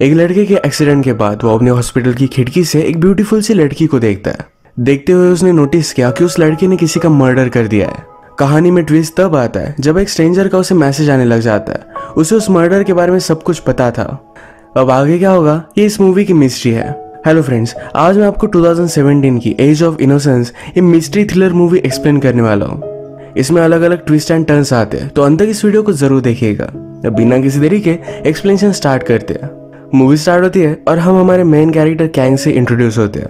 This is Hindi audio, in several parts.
एक लड़के के एक्सीडेंट के बाद वो अपने हॉस्पिटल की खिड़की से एक ब्यूटीफुल सी लड़की को देखता है। देखते हुए उसने नोटिस किया कि उस लड़के ने किसी का मर्डर कर दिया है। कहानी में ट्विस्ट तब आता है जब एक स्ट्रेंजर का उसे मैसेज आने लग जाता है। उसे उस मर्डर के बारे में सब कुछ पता था। अब आगे क्या होगा? ये इस मूवी की मिस्ट्री है। हेलो फ्रेंड्स आज मैं आपको 2017 की एज ऑफ़ इनोसेंस ये मिस्ट्री थ्रिलर मूवी एक्सप्लेन करने वाला हूँ। इसमें अलग अलग ट्विस्ट एंड टर्न्स आते हैं तो अंत तक इस वीडियो को ज़रूर देखिएगा। बिना किसी देरी के एक्सप्लेनेशन स्टार्ट करते हैं। मूवी स्टार्ट होती है और हम हमारे मेन कैरेक्टर कैंग से इंट्रोड्यूस होते हैं।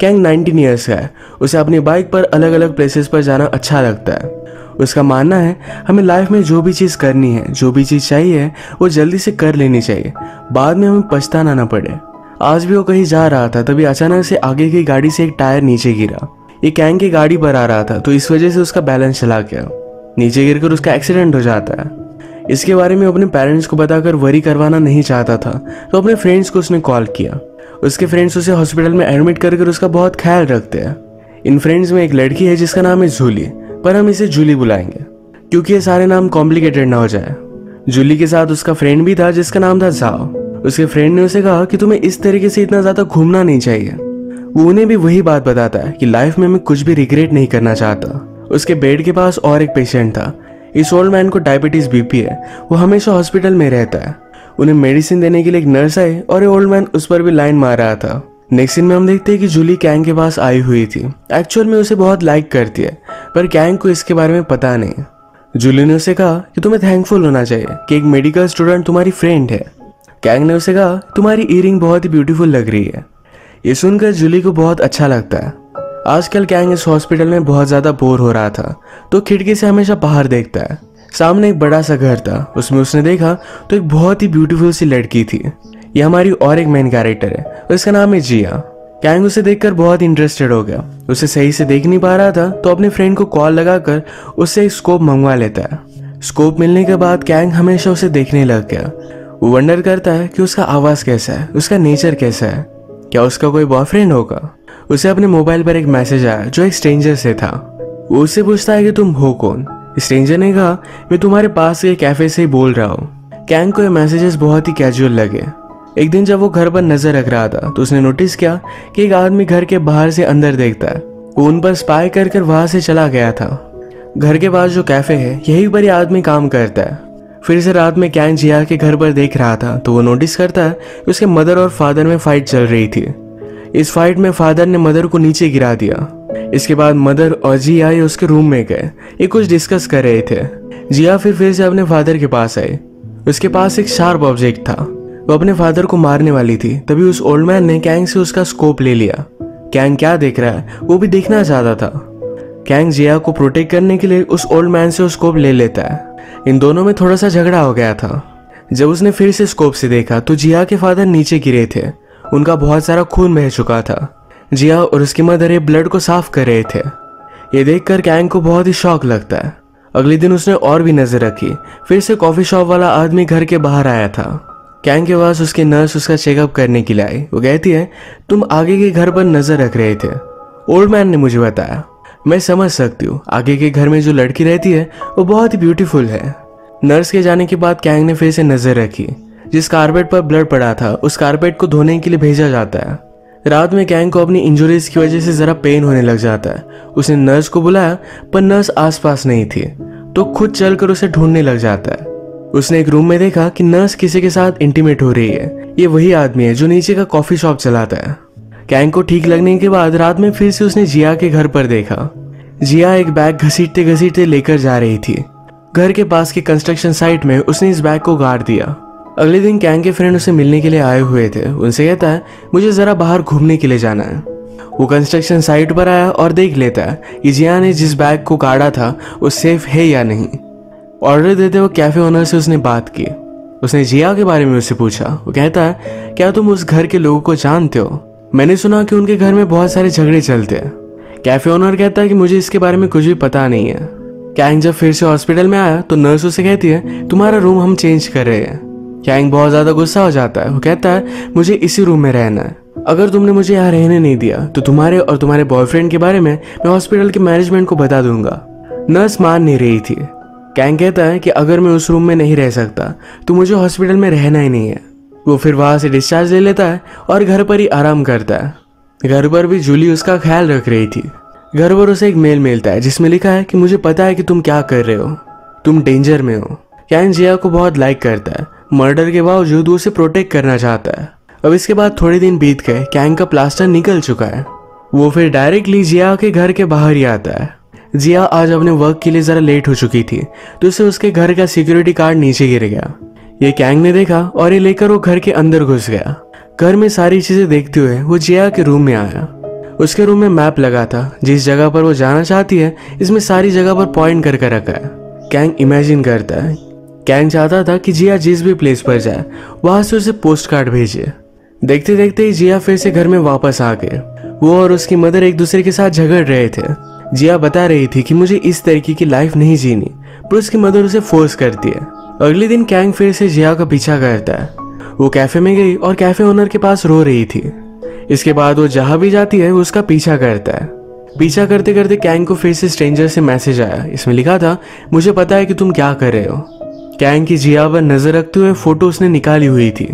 कैंग 19 ईयर्स का है। उसे अपनी बाइक पर अलग अलग प्लेसेस पर जाना अच्छा लगता है। उसका मानना है, हमें लाइफ में जो भी चीज़ करनी है, जो भी चीज़ चाहिए, वो जल्दी से कर लेनी चाहिए। बाद में हमें पछताना ना पड़े। आज भी वो कहीं जा रहा था, तभी अचानक से आगे की गाड़ी से एक टायर नीचे गिरा। ये कैंग की गाड़ी पर आ रहा था तो इस वजह से उसका बैलेंस चला गया। नीचे गिरकर उसका एक्सीडेंट हो जाता है। इसके बारे में अपने पेरेंट्स को बताकर वरी करवाना नहीं चाहता था तो अपने फ्रेंड्स को उसने कॉल किया। उसके फ्रेंड्स उसे हॉस्पिटल में एडमिट कर कर उसका बहुत ख्याल रखते हैं। इन फ्रेंड्स में एक लड़की है जिसका नाम है जूली, पर हम इसे जूली बुलाएँगे, क्योंकि ये सारे नाम कॉम्प्लिकेटेड ना हो जाए। जूली के साथ उसका फ्रेंड भी था जिसका नाम था जाओ। उसके फ्रेंड ने उसे कहा कि तुम्हें इस तरीके से इतना ज़्यादा घूमना नहीं चाहिए। वो उन्हें भी वही बात बताता है कि लाइफ में मैं कुछ भी रिग्रेट नहीं करना चाहता। उसके बेड के पास और एक पेशेंट था इस ओल्ड मैन को डायबिटीज़ बीपी है। वो हमेशा हॉस्पिटल में रहता है। उन्हें मेडिसिन देने के लिए एक नर्स आई और ये ओल्ड मैन उस पर भी लाइन मार रहा था। नेक्स्ट सीन में हम देखते हैं कि जूली कैंग के पास आई हुई थी। एक्चुअल में उसे बहुत लाइक करती है, पर कैंग को इसके बारे में पता नहीं जूली ने उसे कहा कि तुम्हें थैंकफुल होना चाहिए कि एक मेडिकल स्टूडेंट तुम्हारी फ्रेंड है। कैंग ने उसे कहा, तुम्हारी इयरिंग बहुत ही ब्यूटीफुल लग रही है। ये सुनकर जूली को बहुत अच्छा लगता है। आजकल कैंग इस हॉस्पिटल में बहुत ज़्यादा बोर हो रहा था। तो खिड़की से हमेशा बाहर देखता है। सामने एक बड़ा सा घर था। उसमें उसने देखा तो एक बहुत ही ब्यूटीफुल सी लड़की थी। ये हमारी और एक मेन कैरेक्टर है। उसका नाम है जिया। कैंग उसे देखकर बहुत इंटरेस्टेड हो गया। उसे सही से देख नहीं पा रहा था तो अपने फ्रेंड को कॉल लगाकर उससे एक स्कोप मंगवा लेता है। स्कोप मिलने के बाद कैंग हमेशा उसे देखने लग गया। वो वंडर करता है कि उसका आवाज़ कैसा है, उसका नेचर कैसा है। क्या उसका कोई बॉयफ्रेंड होगा? उसे अपने मोबाइल पर एक मैसेज आया, जो एक स्ट्रेंजर से था। वो उससे पूछता है कि तुम हो कौन? स्ट्रेंजर ने कहा, मैं तुम्हारे पास के कैफ़े से ही बोल रहा हूँ। कैंग को ये मैसेजेस बहुत ही कैजुअल लगे। एक दिन जब वो घर पर नज़र रख रहा था तो उसने नोटिस किया कि एक आदमी घर के बाहर से अंदर देखता है। वो उन पर स्पाई कर कर वहाँ से चला गया था। घर के पास जो कैफ़े है, यही पर आदमी काम करता है। फिर से रात में कैंग जिया के घर पर देख रहा था तो वो नोटिस करता है कि उसके मदर और फादर में फाइट चल रही थी। इस फाइट में फादर ने मदर को नीचे गिरा दिया। इसके बाद मदर और जिया ये उसके रूम में गए। ये कुछ डिस्कस कर रहे थे। जिया फिर फिर से अपने फादर के पास आई उसके पास एक शार्प ऑब्जेक्ट था। वो अपने फादर को मारने वाली थी। तभी उस ओल्ड मैन ने कैंग से उसका स्कोप ले लिया। कैंग क्या देख रहा है? वो भी देखना चाहता था। कैंग जिया को प्रोटेक्ट करने के लिए उस ओल्ड मैन से स्कोप ले लेता है। इन दोनों में थोड़ा सा झगड़ा हो गया था। जब उसने फिर से स्कोप से देखा तो जिया के फादर नीचे गिरे थे। उनका बहुत सारा खून बह चुका था। जिया और उसकी मदर ये ब्लड को साफ़ कर रहे थे। ये देखकर कैंग को बहुत ही शौक लगता है। अगले दिन उसने और भी नज़र रखी। फिर से कॉफ़ी शॉप वाला आदमी घर के बाहर आया था। कैंग के पास उसके नर्स उसका चेकअप करने के लिए आई। वो कहती है, तुम आगे के घर पर नज़र रख रहे थे। ओल्ड मैन ने मुझे बताया। मैं समझ सकती हूँ, आगे के घर में जो लड़की रहती है, वो बहुत ही ब्यूटीफुल है। नर्स के जाने के बाद कैंग ने फिर से नज़र रखी। जिस कारपेट पर ब्लड पड़ा था, उस कारपेट को धोने के लिए भेजा जाता है। रात में कैंग को अपनी इंजुरीज की वजह से जरा पेन होने लग जाता है। उसने नर्स को बुलाया, पर नर्स आसपास नहीं थी तो खुद चलकर उसे ढूँढने लग जाता है। उसने एक रूम में देखा कि नर्स किसी के साथ इंटीमेट हो रही है। ये वही आदमी है जो नीचे का कॉफ़ी शॉप चलाता है। कैंग को ठीक लगने के बाद रात में फिर से उसने जिया के घर पर देखा। जिया एक बैग घसीटते घसीटते लेकर जा रही थी। घर के पास के कंस्ट्रक्शन साइट में उसने इस बैग को गाड़ दिया। अगले दिन कैंग के फ्रेंड उसे मिलने के लिए आए हुए थे। उनसे कहता है, मुझे जरा बाहर घूमने के लिए जाना है। वो कंस्ट्रक्शन साइट पर आया और देख लेता है कि जिया ने जिस बैग को काटा था, वो सेफ़ है या नहीं। ऑर्डर देते हुए कैफ़े ओनर से उसने बात की। उसने जिया के बारे में उससे पूछा। वो कहता है, क्या तुम उस घर के लोगों को जानते हो? मैंने सुना कि उनके घर में बहुत सारे झगड़े चलते हैं। कैफ़े ओनर कहता है कि मुझे इसके बारे में कुछ भी पता नहीं है। कैंग जब फिर से हॉस्पिटल में आया तो नर्स उसे कहती है, तुम्हारा रूम हम चेंज कर रहे हैं। कैंग बहुत ज़्यादा गुस्सा हो जाता है, वो कहता है, मुझे इसी रूम में रहना है। अगर तुमने मुझे यहाँ रहने नहीं दिया तो तुम्हारे और तुम्हारे बॉयफ्रेंड के बारे में मैं हॉस्पिटल के मैनेजमेंट को बता दूँगा। नर्स मान नहीं रही थी। कैंग कहता है कि अगर मैं उस रूम में नहीं रह सकता तो मुझे हॉस्पिटल में रहना ही नहीं है। वो फिर वहाँ से डिस्चार्ज ले लेता है और घर पर ही आराम करता है। घर पर भी जूली उसका ख्याल रख रही थी। घर पर उसे एक मेल मिलता है, जिसमें लिखा है कि मुझे पता है कि तुम क्या कर रहे हो। तुम डेंजर में हो। कैन जिया को बहुत लाइक करता है। मर्डर के बावजूद उसे प्रोटेक्ट करना चाहता है। अब इसके बाद थोड़े दिन बीत गए कैंग का प्लास्टर निकल चुका है। वो फिर डायरेक्टली जिया के घर के बाहर ही आता है। जिया आज अपने वर्क के लिए जरा लेट हो चुकी थी तो उसे उसके घर का सिक्योरिटी कार्ड नीचे गिर गया। ये कैंग ने देखा और ये लेकर वो घर के अंदर घुस गया। घर में सारी चीज़ें देखते हुए वो जिया के रूम में आया। उसके रूम में मैप लगा था, जिस जगह पर वो जाना चाहती है, इसमें सारी जगह पर पॉइंट कर कर रखा है। कैंग इमेजिन करता है कैंग चाहता था कि जिया जिस भी प्लेस पर जाए, वहाँ से उसे पोस्ट कार्ड भेजे। देखते देखते ही जिया फिर से घर में वापस आ गए। वो और उसकी मदर एक दूसरे के साथ झगड़ रहे थे। जिया बता रही थी कि मुझे इस तरीके की लाइफ नहीं जीनी, पर उसकी मदर उसे फोर्स करती है। अगले दिन कैंग फिर से जिया का पीछा करता है। वो कैफ़े में गई और कैफ़े ओनर के पास रो रही थी। इसके बाद वो जहाँ भी जाती है उसका पीछा करता है। पीछा करते करते कैंग को फिर से स्ट्रेंजर से मैसेज आया। इसमें लिखा था, मुझे पता है कि तुम क्या कर रहे हो। कैंग की जिया पर नज़र रखते हुए फ़ोटो उसने निकाली हुई थी।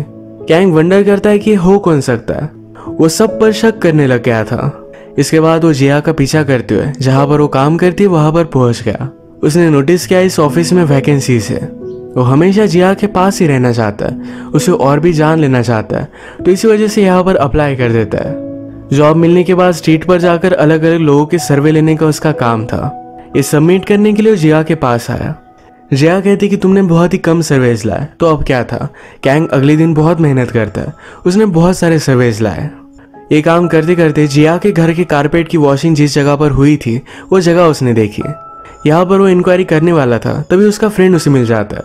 कैंग वंडर करता है कि हो कौन सकता है। वो सब पर शक करने लग गया था। इसके बाद वो जिया का पीछा करते हुए, जहाँ पर वो काम करती, वहाँ पर पहुँच गया। उसने नोटिस किया इस ऑफ़िस में वैकेंसीज है वो हमेशा जिया के पास ही रहना चाहता है। उसे और भी जान लेना चाहता है। तो इसी वजह से यहाँ पर अप्लाई कर देता है। जॉब मिलने के बाद स्ट्रीट पर जाकर अलग अलग लोगों के सर्वे लेने का उसका काम था। ये सबमिट करने के लिए जिया के पास आया। जिया कहती कि तुमने बहुत ही कम सर्वेज लाए। तो अब क्या था? कैंग अगले दिन बहुत मेहनत करता है। उसने बहुत सारे सर्वेज लाए। ये काम करते करते जिया के घर के कारपेट की वॉशिंग जिस जगह पर हुई थी, वो जगह उसने देखी। यहाँ पर वो इंक्वायरी करने वाला था, तभी उसका फ्रेंड उसे मिल जाता है।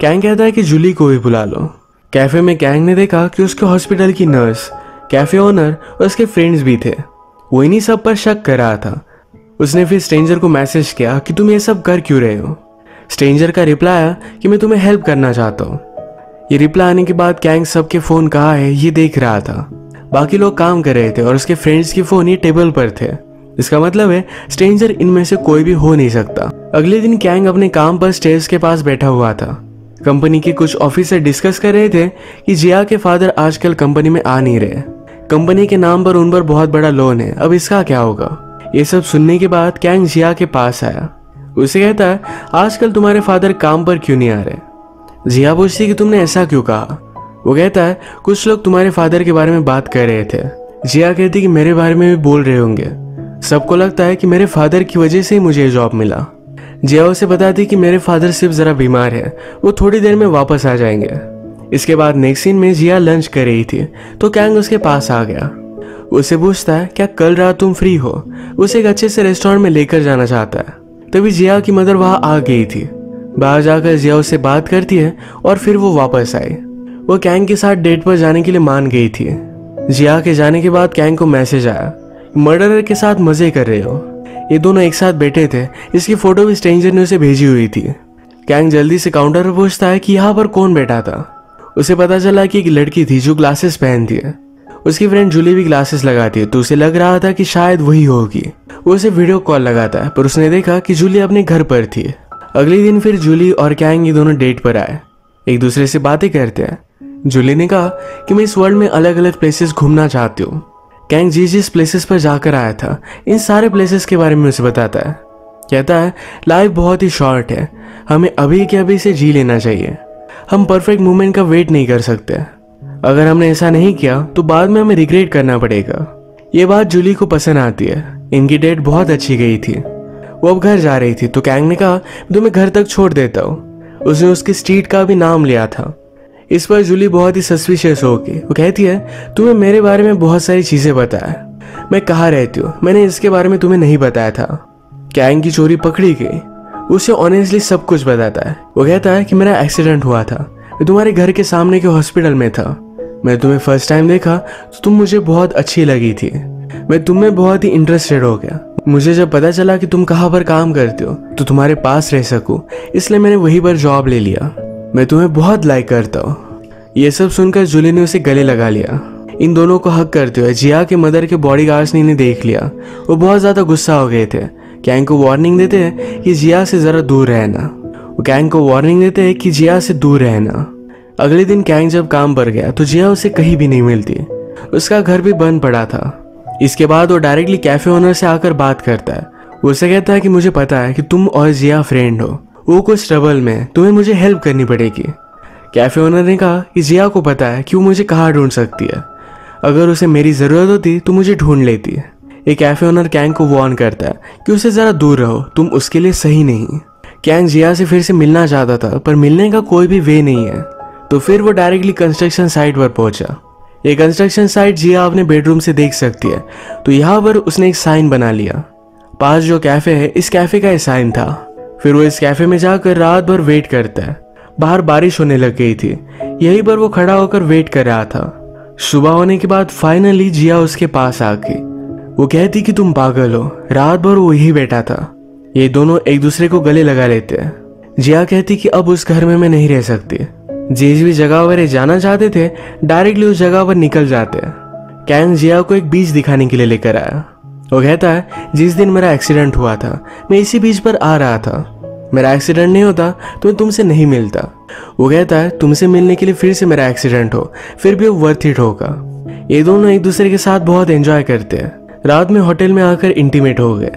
कैंग कहता है कि जूली को भी बुला लो। कैफ़े में कैंग ने देखा कि उसके हॉस्पिटल की नर्स कैफ़े ओनर और उसके फ्रेंड्स भी थे। वो इन्हीं सब पर शक कर रहा था। उसने फिर स्ट्रेंजर को मैसेज किया कि तुम ये सब कर क्यों रहे हो? स्ट्रेंजर का रिप्लाई आया कि मैं तुम्हें हेल्प करना चाहता हूँ। ये रिप्लाई आने के बाद कैंग सबके फ़ोन कहा है, ये देख रहा था। बाकी लोग काम कर रहे थे और उसके फ्रेंड्स के फ़ोन ये टेबल पर थे। इसका मतलब है स्ट्रेंजर इनमें से कोई भी हो नहीं सकता। अगले दिन कैंग अपने काम पर स्टेज के पास बैठा हुआ था। कंपनी के कुछ ऑफिसर डिस्कस कर रहे थे कि जिया के फादर आजकल कंपनी में आ नहीं रहे। कंपनी के नाम पर उन पर बहुत बड़ा लोन है। अब इसका क्या होगा? ये सब सुनने के बाद कैंग जिया के पास आया। उसे कहता है, आजकल तुम्हारे फादर काम पर क्यों नहीं आ रहे? जिया पूछती कि, तुमने ऐसा क्यों कहा? वो कहता है, कुछ लोग तुम्हारे फादर के बारे में बात कर रहे थे। जिया कहती कि, मेरे बारे में भी बोल रहे होंगे। सबको लगता है कि मेरे फादर की वजह से ही मुझे जॉब मिला। जिया उसे बताती कि, मेरे फादर सिर्फ़ जरा बीमार है। वो थोड़ी देर में वापस आ जाएँगे। इसके बाद नेक्स्ट सीन में जिया लंच कर रही थी तो कैंग उसके पास आ गया। उसे पूछता है, क्या कल रात तुम फ्री हो? उसे एक अच्छे से रेस्टोरेंट में लेकर जाना चाहता है। तभी जिया की मदर वहाँ आ गई थी। बाहर जाकर जिया उससे बात करती है और फिर वो वापस आई। वो कैंग के साथ डेट पर जाने के लिए मान गई थी। जिया के जाने के बाद कैंग को मैसेज आया, मर्डरर के साथ मज़े कर रहे हो। ये दोनों एक साथ बैठे थे, इसकी फ़ोटो भी स्ट्रेंजर ने उसे भेजी हुई थी। कैंग जल्दी से काउंटर पर पूछता है कि यहाँ पर कौन बैठा था। उसे पता चला कि एक लड़की थी जो ग्लासेस पहनती है। उसकी फ्रेंड जूली भी ग्लासेस लगाती है तो उसे लग रहा था कि शायद वही होगी। वो उसे वीडियो कॉल लगाता है, पर उसने देखा कि जूली अपने घर पर थी। अगले दिन फिर जूली और कैंग ये दोनों डेट पर आए। एक दूसरे से बातें करते हैं। जूली ने कहा कि मैं इस वर्ल्ड में अलग अलग प्लेसेस घूमना चाहती हूँ। कैंग जिस जिस प्लेसेस पर जाकर आया था, इन सारे प्लेसेस के बारे में उसे बताता है। कहता है लाइफ बहुत ही शॉर्ट है। हमें अभी के अभी से जी लेना चाहिए। हम परफेक्ट मोमेंट का वेट नहीं कर सकते। अगर हमने ऐसा नहीं किया तो बाद में हमें रिग्रेट करना पड़ेगा। ये बात जूली को पसंद आती है। इनकी डेट बहुत अच्छी गई थी। वो अब घर जा रही थी तो कैंग ने कहा तुम्हें घर तक छोड़ देता हूँ। उसने उसकी स्ट्रीट का भी नाम लिया था। इस पर जूली बहुत ही सस्पिशियस हो गई वो कहती है तुम्हें मेरे बारे में बहुत सारी चीज़ें बताया। मैं कहाँ रहती हूँ? मैंने इसके बारे में तुम्हें नहीं बताया था। कैंग की चोरी पकड़ी गई। उसे ऑनेस्टली सब कुछ बताता है। वो कहता है कि मेरा एक्सीडेंट हुआ था। मैं तुम्हारे घर के सामने के हॉस्पिटल में था। मैं तुम्हें फ़र्स्ट टाइम देखा तो तुम मुझे बहुत अच्छी लगी थी। मैं तुम्हें बहुत ही इंटरेस्टेड हो गया। मुझे जब पता चला कि तुम कहाँ पर काम करते हो तो तुम्हारे पास रह सकूँ, इसलिए मैंने वहीं पर जॉब ले लिया। मैं तुम्हें बहुत लाइक करता हूँ। ये सब सुनकर जूली ने उसे गले लगा लिया। इन दोनों को हक करते हुए जिया के मदर के बॉडी गार्ड्स ने इन्हें देख लिया। वो बहुत ज़्यादा गुस्सा हो गए थे। कैंग को वार्निंग देते हैं कि जिया से जरा दूर रहना। वो कैंग को वार्निंग देते हैं कि जिया से दूर रहना। अगले दिन कैंग जब काम पर गया तो जिया उसे कहीं भी नहीं मिलती। उसका घर भी बंद पड़ा था। इसके बाद वो डायरेक्टली कैफ़े ओनर से आकर बात करता है। वो उसे कहता है कि मुझे पता है कि तुम और जिया फ्रेंड हो। वो कुछ ट्रबल में, तुम्हें मुझे हेल्प करनी पड़ेगी। कैफ़े ओनर ने कहा कि जिया को पता है कि वो मुझे कहाँ ढूंढ सकती है। अगर उसे मेरी ज़रूरत होती तो मुझे ढूंढ लेती है। कैफ़े ओनर कैंग को वार्न करता है कि उसे ज़रा दूर रहो, तुम उसके लिए सही नहीं। कैंग जिया से फिर से मिलना चाहता था, पर मिलने का कोई भी वे नहीं है। तो फिर वो डायरेक्टली कंस्ट्रक्शन साइट पर पहुँचा। ये कंस्ट्रक्शन साइट जिया अपने बेडरूम से देख सकती है। तो यहाँ पर उसने एक साइन बना लिया। पास जो कैफ़े है, इस कैफ़े का साइन था। फिर वो इस कैफ़े में जाकर रात भर वेट करता है। बाहर बारिश होने लग गई थी। यही पर वो खड़ा होकर वेट कर रहा था। सुबह होने के बाद फाइनली जिया उसके पास आ गई वो कहती कि तुम पागल हो। रात भर वो ही बैठा था। ये दोनों एक दूसरे को गले लगा लेते हैं। जिया कहती कि अब उस घर में मैं नहीं रह सकती। जिस भी जगह पर जाना चाहते थे डायरेक्टली उस जगह पर निकल जाते। कैन जिया को एक बीच दिखाने के लिए लेकर आया। वो कहता है, जिस दिन मेरा एक्सीडेंट हुआ था, मैं इसी बीच पर आ रहा था। मेरा एक्सीडेंट नहीं होता तो मैं तुमसे नहीं मिलता। वो कहता है, तुमसे मिलने के लिए फिर से मेरा एक्सीडेंट हो, फिर भी वो वर्थ इट होगा। ये दोनों एक दूसरे के साथ बहुत एंजॉय करते हैं। रात में होटल में आकर इंटीमेट हो गए।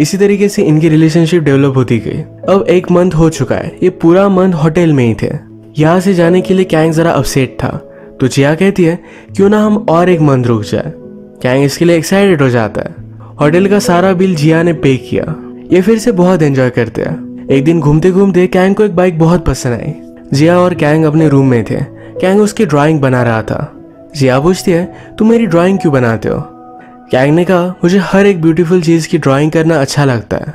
इसी तरीके से इनकी रिलेशनशिप डेवलप होती गई। अब एक मंथ हो चुका है। ये पूरा मंथ होटल में ही थे। यहाँ से जाने के लिए कैंग जरा अपसेट था। तो जिया कहती है, क्यों ना हम और एक मंथ रुक जाए? कैंग इसके लिए एक्साइटेड हो जाता है। होटल का सारा बिल जिया ने पे किया। ये फिर से बहुत एंजॉय करते हैं। एक दिन घूमते घूमते कैंग को एक बाइक बहुत पसंद आई। जिया और कैंग अपने रूम में थे। कैंग उसकी ड्राइंग बना रहा था। जिया पूछती है तुम मेरी ड्राइंग क्यों बनाते हो? कैंग ने कहा, मुझे हर एक ब्यूटीफुल चीज़ की ड्राइंग करना अच्छा लगता है।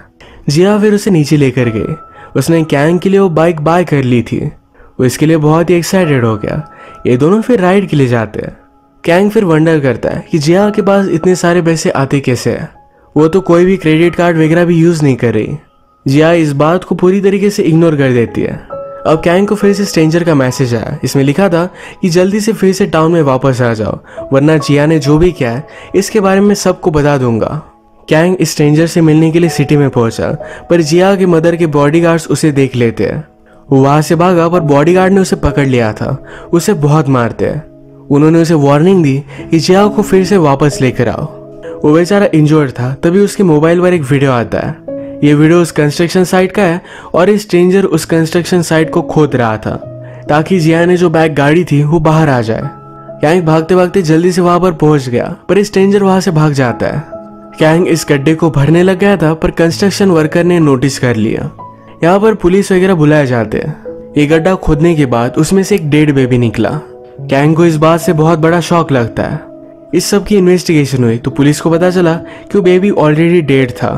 जिया फिर उसे नीचे लेकर गई। उसने कैंग के लिए वो बाइक बाय कर ली थी। वो इसके लिए बहुत ही एक्साइटेड हो गया। ये दोनों फिर राइड के लिए जाते हैं। कैंग फिर वंडर करता है कि जिया के पास इतने सारे पैसे आते कैसे हैं? वो तो कोई भी क्रेडिट कार्ड वगैरह भी यूज़ नहीं कर रही। जिया इस बात को पूरी तरीके से इग्नोर कर देती है। अब कैंग को फिर से स्ट्रेंजर का मैसेज आया। इसमें लिखा था कि जल्दी से फिर से टाउन में वापस आ जाओ, वरना जिया ने जो भी किया है, इसके बारे में सबको बता दूँगा। कैंग स्ट्रेंजर से मिलने के लिए सिटी में पहुँचा, पर जिया के मदर के बॉडीगार्ड्स उसे देख लेते हैं। वहाँ से भागा पर बॉडीगार्ड ने उसे पकड़ लिया था। उसे बहुत मारते हैं। उन्होंने उसे वार्निंग दी कि जिया को फिर से वापस लेकर आओ। वो बेचारा इंजोर्ड था, तभी उसके मोबाइल पर एक वीडियो आता है। ये वीडियो उस कंस्ट्रक्शन साइट का है और ये स्ट्रेंजर उस कंस्ट्रक्शन साइट को खोद रहा था, ताकि जिया ने जो बैग गाड़ी थी, वो बाहर आ जाए। कैंग भागते भागते जल्दी से वहाँ पर पहुँच गया, पर इस स्ट्रेंजर वहाँ से भाग जाता है। कैंग इस गड्ढे को भरने लग गया था, पर कंस्ट्रक्शन वर्कर ने नोटिस कर लिया। यहाँ पर पुलिस वगैरह बुलाए जाते हैं। ये गड्ढा खोदने के बाद उसमें से एक डेड बेबी निकला। कैंग को इस बात से बहुत बड़ा शौक लगता है। इस सब की इन्वेस्टिगेशन हुई तो पुलिस को पता चला कि वो बेबी ऑलरेडी डेड था।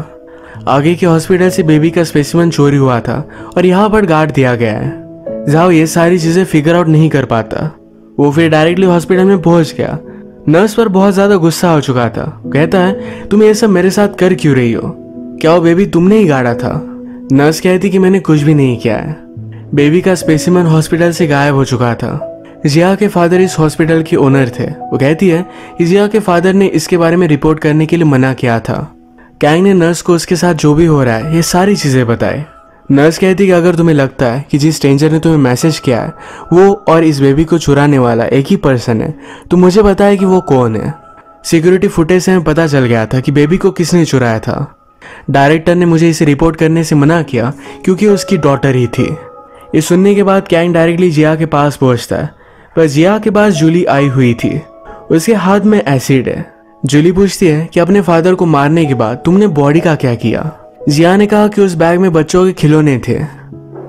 आगे के हॉस्पिटल से बेबी का स्पेसिमन चोरी हुआ था और यहाँ पर गार्ड दिया गया है। जाओ ये सारी चीज़ें फिगर आउट नहीं कर पाता। वो फिर डायरेक्टली हॉस्पिटल में पहुँच गया। नर्स पर बहुत ज़्यादा गुस्सा हो चुका था। कहता है, तुम ये सब मेरे साथ कर क्यों रही हो? क्या वो बेबी तुमने ही गाड़ा था? नर्स कहती कि मैंने कुछ भी नहीं किया है। बेबी का स्पेसिमन हॉस्पिटल से गायब हो चुका था। जिया के फादर इस हॉस्पिटल के ओनर थे। वो कहती है कि जिया के फादर ने इसके बारे में रिपोर्ट करने के लिए मना किया था। कैंग ने नर्स को उसके साथ जो भी हो रहा है, ये सारी चीज़ें बताए नर्स कहती कि अगर तुम्हें लगता है कि जिस स्ट्रेंजर ने तुम्हें मैसेज किया है, वो और इस बेबी को चुराने वाला एक ही पर्सन है तो मुझे बताया कि वो कौन है। सिक्योरिटी फुटेज से हमें पता चल गया था कि बेबी को किसने चुराया था। डायरेक्टर ने मुझे इसे रिपोर्ट करने से मना किया क्योंकि उसकी डॉटर ही थी। ये सुनने के बाद कैंग डायरेक्टली जिया के पास पहुँचता है, पर जिया के पास जूली आई हुई थी। उसके हाथ में एसिड है। जूली पूछती है कि अपने फादर को मारने के बाद तुमने बॉडी का क्या किया? जिया ने कहा कि उस बैग में बच्चों के खिलौने थे।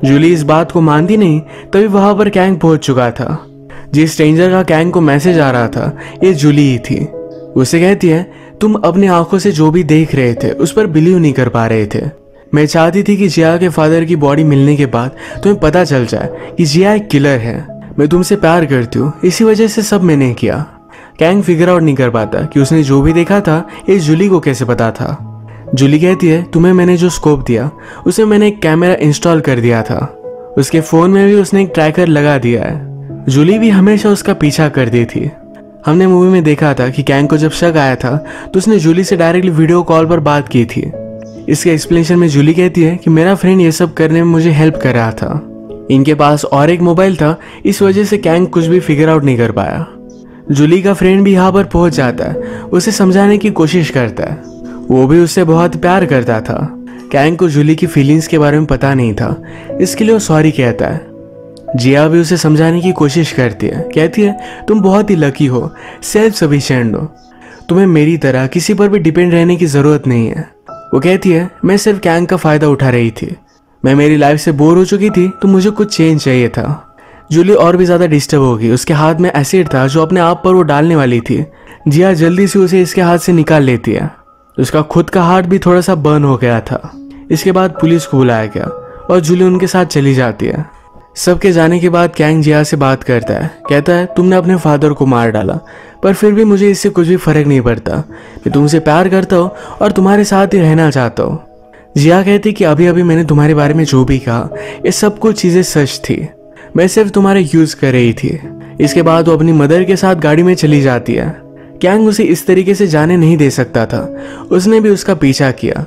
जूली इस बात को मानती नहीं, तभी वहाँ पर कैंग पहुँच चुका था। जिस स्ट्रेंजर का कैंग को मैसेज आ रहा था, ये जूली ही थी। उसे कहती है तुम अपनी आँखों से जो भी देख रहे थे, उस पर बिलीव नहीं कर पा रहे थे। मैं चाहती थी कि जिया के फादर की बॉडी मिलने के बाद तुम्हें पता चल जाए कि जिया एक किलर है। मैं तुमसे प्यार करती हूँ, इसी वजह से सब मैंने किया। कैंग फिगर आउट नहीं कर पाता कि उसने जो भी देखा था, ये जूली को कैसे पता था। जूली कहती है, तुम्हें मैंने जो स्कोप दिया, उसे मैंने एक कैमरा इंस्टॉल कर दिया था। उसके फ़ोन में भी उसने एक ट्रैकर लगा दिया है। जूली भी हमेशा उसका पीछा कर दी थी। हमने मूवी में देखा था कि कैंग को जब शक आया था तो उसने जूली से डायरेक्टली वीडियो कॉल पर बात की थी। इसके एक्सप्लेनेशन में जूली कहती है कि मेरा फ्रेंड ये सब करने में मुझे हेल्प कर रहा था। इनके पास और एक मोबाइल था, इस वजह से कैंग कुछ भी फिगर आउट नहीं कर पाया। जूली का फ्रेंड भी यहाँ पर पहुँच जाता है, उसे समझाने की कोशिश करता है। वो भी उससे बहुत प्यार करता था। कैंग को जूली की फीलिंग्स के बारे में पता नहीं था, इसके लिए वो सॉरी कहता है। जिया भी उसे समझाने की कोशिश करती है। कहती है, तुम बहुत ही लकी हो सेल्फ सफिशियंट हो। तुम्हें मेरी तरह किसी पर भी डिपेंड रहने की ज़रूरत नहीं है। वो कहती है, मैं सिर्फ़ कैंग का फ़ायदा उठा रही थी। मैं मेरी लाइफ से बोर हो चुकी थी तो मुझे कुछ चेंज चाहिए था। जूली और भी ज़्यादा डिस्टर्ब होगी। उसके हाथ में एसिड था, जो अपने आप पर वो डालने वाली थी। जिया जल्दी से उसे इसके हाथ से निकाल लेती है। उसका खुद का हार्ट भी थोड़ा सा बर्न हो गया था। इसके बाद पुलिस को बुलाया गया और जूली उनके साथ चली जाती है। सबके जाने के बाद कैंग जिया से बात करता है। कहता है, तुमने अपने फादर को मार डाला, पर फिर भी मुझे इससे कुछ भी फ़र्क नहीं पड़ता। मैं तुमसे प्यार करता हूँ और तुम्हारे साथ ही रहना चाहता हूँ। जिया कहती कि अभी अभी मैंने तुम्हारे बारे में जो भी कहा, ये सब कुछ चीज़ें सच थी। मैं सिर्फ़ तुम्हारे यूज़ कर रही थी। इसके बाद वो अपनी मदर के साथ गाड़ी में चली जाती है। कैंग उसे इस तरीके से जाने नहीं दे सकता था। उसने भी उसका पीछा किया।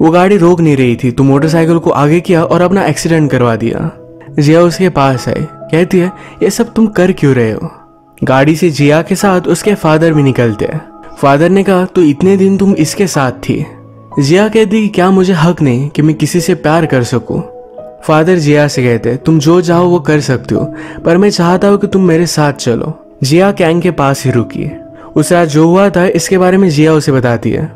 वो गाड़ी रोक नहीं रही थी। तो मोटरसाइकिल को आगे किया और अपना एक्सीडेंट करवा दिया। जिया उसके पास आई। कहती है, ये सब तुम कर क्यों रहे हो? गाड़ी से जिया के साथ उसके फादर भी निकलते हैं। फादर ने कहा तो इतने दिन तुम इसके साथ थी? जिया कहती कि, क्या मुझे हक नहीं कि मैं किसी से प्यार कर सकूँ? फादर जिया से कहते तुम जो चाहो वो कर सकते हो, पर मैं चाहता हूँ कि तुम मेरे साथ चलो। जिया कैंग के पास ही रुकी। उस रात जो हुआ था, इसके बारे में जिया उसे बताती है।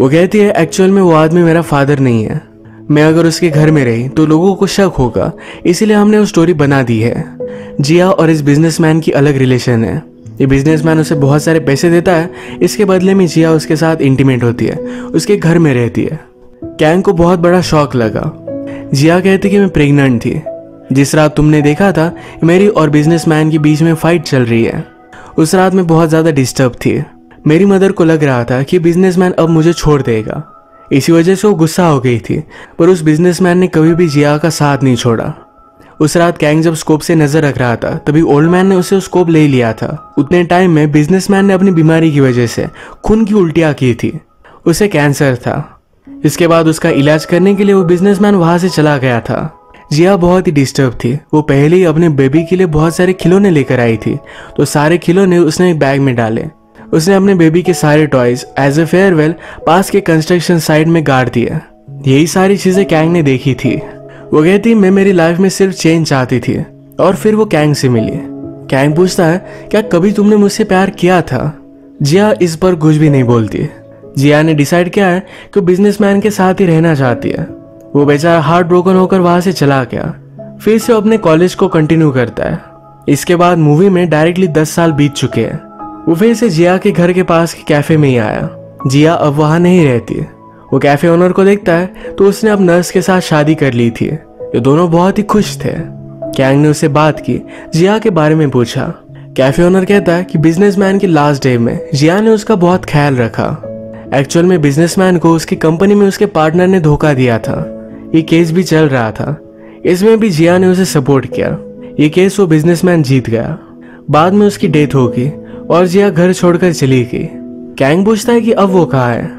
वो कहती है, एक्चुअल में वो आदमी मेरा फादर नहीं है। मैं अगर उसके घर में रही तो लोगों को शक होगा। इसीलिए हमने वो स्टोरी बना दी है। जिया और इस बिजनेसमैन की अलग रिलेशन है। ये बिजनेसमैन उसे बहुत सारे पैसे देता है। इसके बदले में जिया उसके साथ इंटीमेट होती है। उसके घर में रहती है। कैंग को बहुत बड़ा शौक लगा। जिया कहती कि मैं प्रेग्नेंट थी। जिस रात तुमने देखा था, मेरी और बिजनेसमैन के बीच में फाइट चल रही है। उस रात में बहुत ज़्यादा डिस्टर्ब थी। मेरी मदर को लग रहा था कि बिजनेसमैन अब मुझे छोड़ देगा। इसी वजह से वो गुस्सा हो गई थी, पर उस बिजनेसमैन ने कभी भी जिया का साथ नहीं छोड़ा। उस रात कैंग जब स्कोप से नज़र रख रहा था, तभी ओल्ड मैन ने उसे स्कोप ले लिया था। उतने टाइम में बिजनेसमैन ने अपनी बीमारी की वजह से खून की उल्टियाँ की थी। उसे कैंसर था। इसके बाद उसका इलाज करने के लिए वो बिजनेसमैन वहाँ से चला गया था। जिया बहुत ही डिस्टर्ब थी। वो पहले ही अपने बेबी के लिए बहुत सारे खिलौने लेकर आई थी। तो सारे खिलौने उसने एक बैग में डाले। उसने अपने बेबी के सारे टॉयज एज ए फेयरवेल पास के कंस्ट्रक्शन साइट में गाड़ दिया यही सारी चीज़ें कैंग ने देखी थी। वो कहती, मैं मेरी लाइफ में सिर्फ़ चेंज चाहती थी। और फिर वो कैंग से मिली। कैंग पूछता है क्या कभी तुमने मुझसे प्यार किया था? जिया इस पर कुछ भी नहीं बोलती। जिया ने डिसाइड किया है कि बिजनेसमैन के साथ ही रहना चाहती है। वो बेचारा हार्ट ब्रोकन होकर वहाँ से चला गया। फिर से अपने कॉलेज को कंटिन्यू करता है। इसके बाद मूवी में डायरेक्टली दस साल बीत चुके हैं। वो से जिया के घर के पास के कैफ़े में ही आया। जिया अब वहाँ नहीं रहती वो कैफ़े ओनर को देखता है तो उसने अब नर्स के साथ शादी कर ली थी। ये दोनों बहुत ही खुश थे। कैंग ने उससे बात की, जिया के बारे में पूछा। कैफ़े ओनर कहता है कि बिजनेसमैन के लास्ट डे में जिया ने उसका बहुत ख्याल रखा। एक्चुअल में बिजनेसमैन को उसकी कंपनी में उसके पार्टनर ने धोखा दिया था। ये केस भी चल रहा था। इसमें भी जिया ने उसे सपोर्ट किया। ये केस वो बिजनेसमैन जीत गया। बाद में उसकी डेथ होगी। और जिया घर छोड़कर चली गई। कैंग पूछता है कि अब वो कहा है?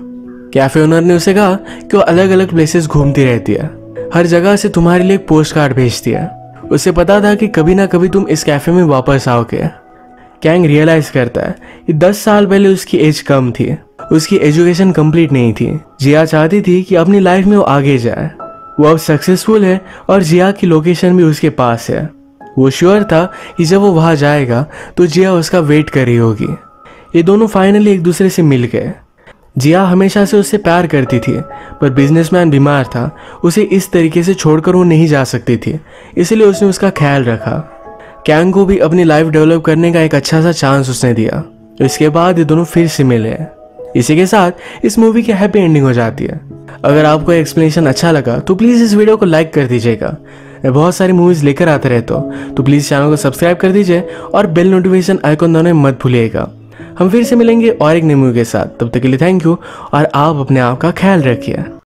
कैफ़े ओनर ने उसे कहा कि वो अलग अलग प्लेसेस घूमती रहती है। हर जगह से तुम्हारे लिए पोस्ट कार्ड भेजती है उसे पता था कि कभी ना कभी तुम इस कैफ़े में वापस आओगे। कैंग रियलाइज़ करता है कि दस साल पहले उसकी एज कम थी। उसकी एजुकेशन कंप्लीट नहीं थी। जिया चाहती थी कि अपनी लाइफ में वो आगे जाए। वो अब सक्सेसफुल है और जिया की लोकेशन भी उसके पास है। वो श्योर था कि जब वो वहाँ जाएगा तो जिया उसका वेट कर रही होगी। ये दोनों फाइनली एक दूसरे से मिल गए। जिया हमेशा से उससे प्यार करती थी, पर बिजनेसमैन बीमार था, उसे इस तरीके से छोड़कर वो नहीं जा सकती थी, इसलिए उसने उसका ख्याल रखा। कैंग को भी अपनी लाइफ डेवलप करने का एक अच्छा सा चांस उसने दिया। इसके बाद ये दोनों फिर से मिले। इसी के साथ इस मूवी की हैप्पी एंडिंग हो जाती है। अगर आपको एक्सप्लेनेशन अच्छा लगा तो प्लीज़ इस वीडियो को लाइक कर दीजिएगा। मैं बहुत सारी मूवीज़ लेकर आते रहता हूँ। तो प्लीज़ चैनल को सब्सक्राइब कर दीजिए और बेल नोटिफिकेशन आइकॉन दोनों मत भूलिएगा। हम फिर से मिलेंगे और एक नई मूवी के साथ। तब तक के लिए थैंक यू और आप अपने आप का ख्याल रखिए।